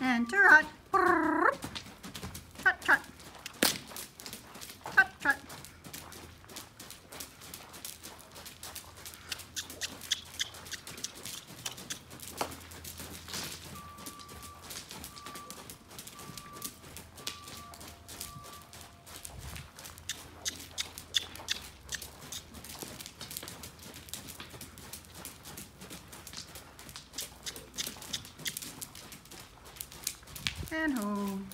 And trot. and home.